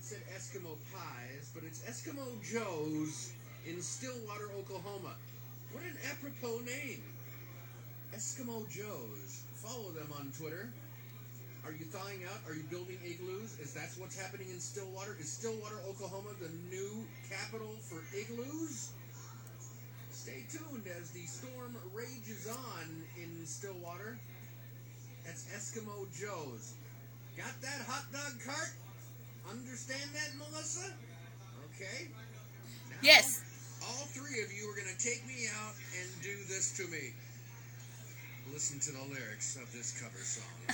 said Eskimo Pies, but it's Eskimo Joe's in Stillwater, Oklahoma. What an apropos name. Eskimo Joe's. Follow them on Twitter. Are you thawing out? Are you building igloos? Is that what's happening in Stillwater? Is Stillwater, Oklahoma the new capital for igloos? Stay tuned as the storm rages on in Stillwater. That's Eskimo Joe's. Got that hot dog cart? Understand that, Melissa? Okay. Now, Yes. All three of you are going to take me out and do this to me. Listen to the lyrics of this cover song.